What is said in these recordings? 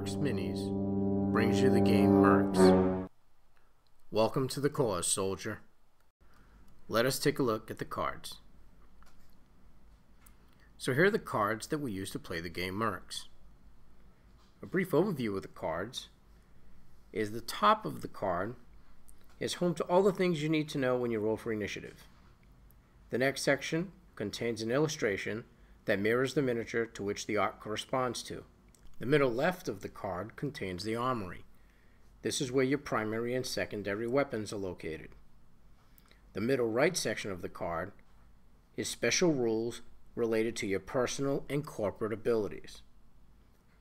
Mercs Minis brings you the game Mercs. Welcome to the cause, soldier. Let us take a look at the cards. So here are the cards that we use to play the game Mercs. A brief overview of the cards is the top of the card is home to all the things you need to know when you roll for initiative. The next section contains an illustration that mirrors the miniature to which the art corresponds to. The middle left of the card contains the armory. This is where your primary and secondary weapons are located. The middle right section of the card is special rules related to your personal and corporate abilities.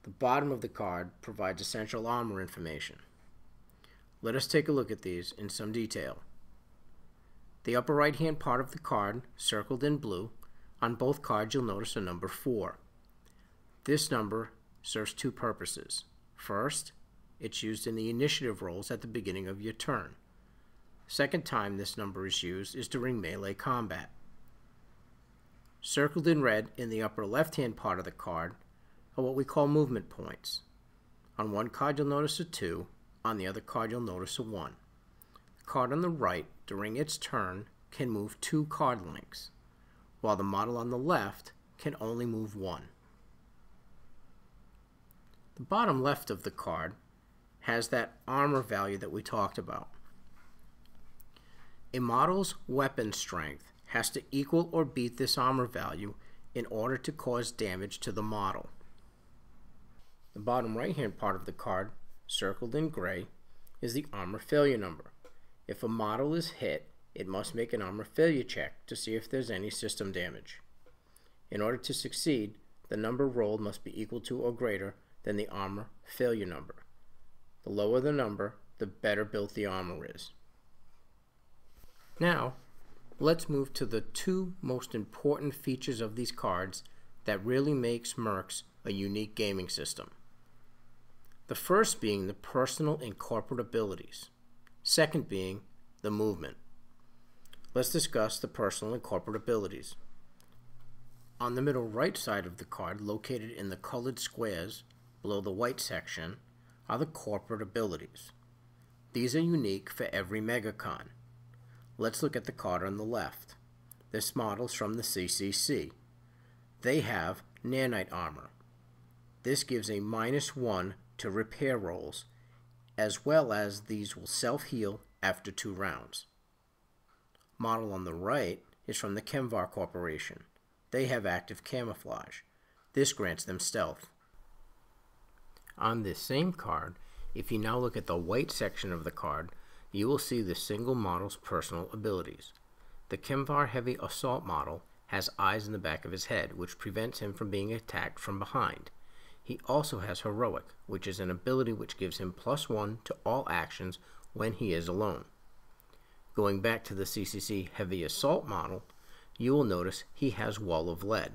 The bottom of the card provides essential armor information. Let us take a look at these in some detail. The upper right hand part of the card, circled in blue, on both cards you'll notice a number 4. This number serves two purposes. First, it's used in the initiative rolls at the beginning of your turn. Second time this number is used is during melee combat. Circled in red in the upper left-hand part of the card are what we call movement points. On one card you'll notice a 2, on the other card you'll notice a 1. The card on the right, during its turn, can move two card lengths, while the model on the left can only move one. The bottom left of the card has that armor value that we talked about. A model's weapon strength has to equal or beat this armor value in order to cause damage to the model. The bottom right hand part of the card, circled in gray, is the armor failure number. If a model is hit, it must make an armor failure check to see if there's any system damage. In order to succeed, the number rolled must be equal to or greater than the armor failure number. The lower the number, the better built the armor is. Now, let's move to the two most important features of these cards that really makes Mercs a unique gaming system. The first being the personal and corporate abilities. Second being the movement. Let's discuss the personal and corporate abilities. On the middle right side of the card, located in the colored squares, below the white section are the corporate abilities. These are unique for every Megacon. Let's look at the card on the left. This model's from the CCC. They have nanite armor. This gives a minus one to repair rolls, as well as these will self-heal after two rounds. Model on the right is from the Kemvar Corporation. They have active camouflage. This grants them stealth. On this same card, if you now look at the white section of the card, you will see the single model's personal abilities. The Kemvar Heavy Assault model has eyes in the back of his head, which prevents him from being attacked from behind. He also has Heroic, which is an ability which gives him plus one to all actions when he is alone. Going back to the CCC Heavy Assault model, you will notice he has Wall of Lead,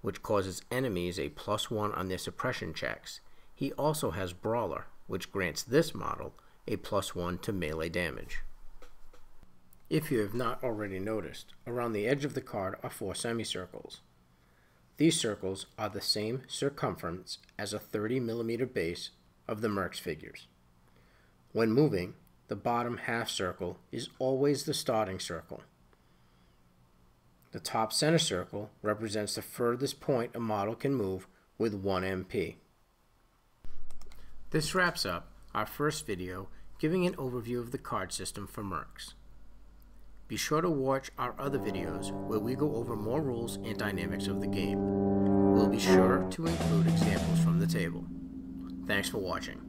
which causes enemies a plus one on their suppression checks. He also has Brawler, which grants this model a plus 1 to melee damage. If you have not already noticed, around the edge of the card are four semicircles. These circles are the same circumference as a 30 millimeter base of the Mercs figures. When moving, the bottom half circle is always the starting circle. The top center circle represents the furthest point a model can move with 1 MP. This wraps up our first video giving an overview of the card system for Mercs. Be sure to watch our other videos where we go over more rules and dynamics of the game. We'll be sure to include examples from the table. Thanks for watching.